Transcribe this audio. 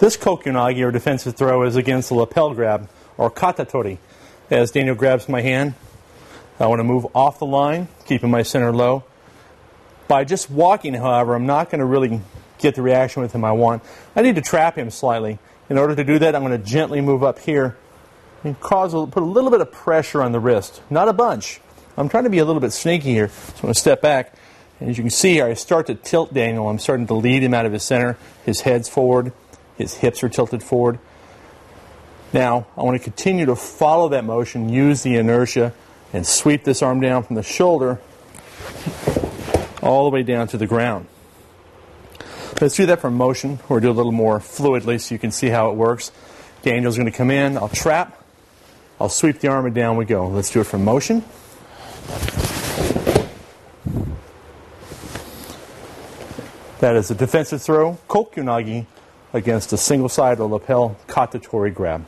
This kokyunage or defensive throw is against the lapel grab or katatori. As Daniel grabs my hand, I want to move off the line, keeping my center low. By just walking, however, I'm not going to really get the reaction with him I want. I need to trap him slightly. In order to do that, I'm going to gently move up here and cause a, put a little bit of pressure on the wrist. Not a bunch. I'm trying to be a little bit sneaky here. So I'm going to step back. And as you can see here, I start to tilt Daniel. I'm starting to lead him out of his center. His head's forward. His hips are tilted forward. Now, I want to continue to follow that motion, use the inertia, and sweep this arm down from the shoulder all the way down to the ground. Let's do that from motion, or do a little more fluidly so you can see how it works. Daniel's going to come in, I'll trap, I'll sweep the arm and down we go. Let's do it from motion. That is a defensive throw, kokyunage, against a single side or lapel katatori grab.